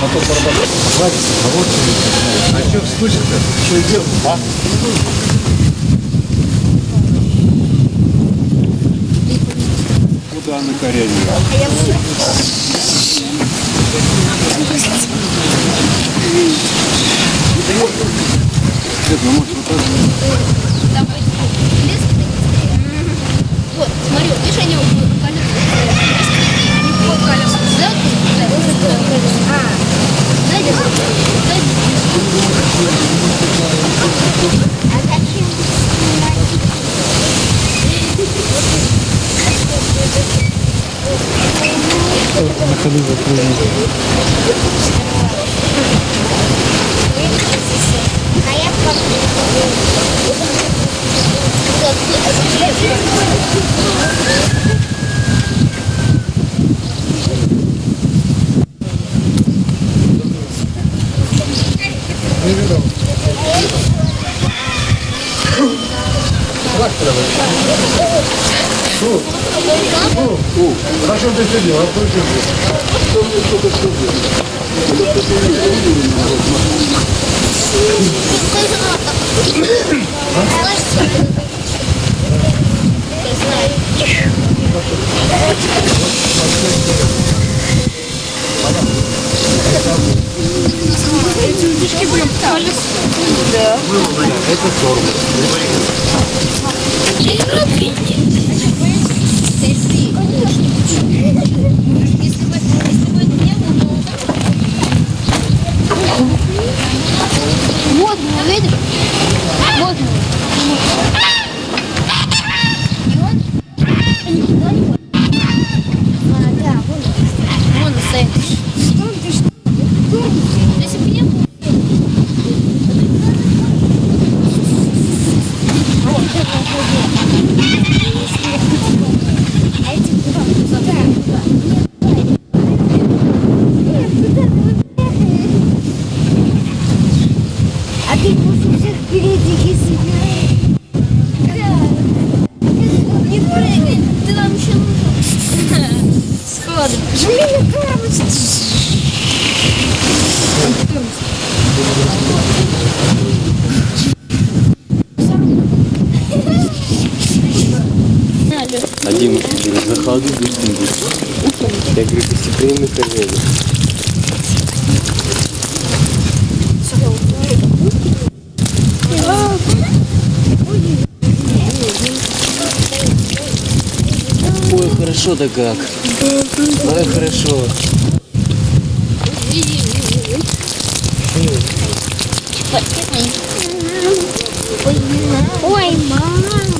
Мотор барабан. Хватит, а вот что А что вспышка-то? Что идет? А? Куда на коряне? Нет, ну может вот так. Вот, смотри, вот, видишь, они вот колеса. Они по колесу. Да, да, А. Поехали в Украину. Не видал. Ваш А я Хорошо ты все делал, отключил. Это тормоз. Вот, ну, видишь? А Дима говорит, на ходу быстрее будет. Я говорю, гостеприимный хозяин. Ой, хорошо-то как. Ой, хорошо. Ой, мама. Ой,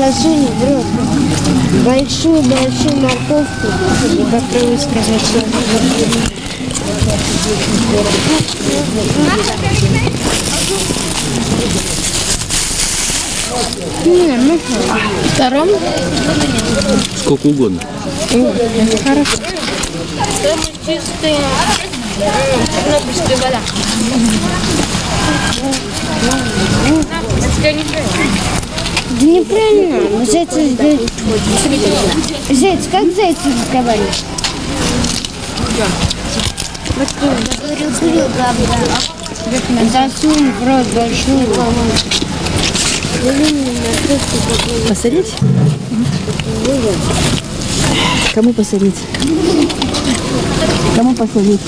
Засунь в рот большую-большую морковку и попробуй сказать, Не, ну Втором? Сколько угодно. Хорошо. Чистая. Кнопочная вода. Да неправильно. Зайцы сдают. Заяц, как зайцы разговаривают? Говорил. Засунь в рот большую. Посадить? Кому посадить? Кому посадить?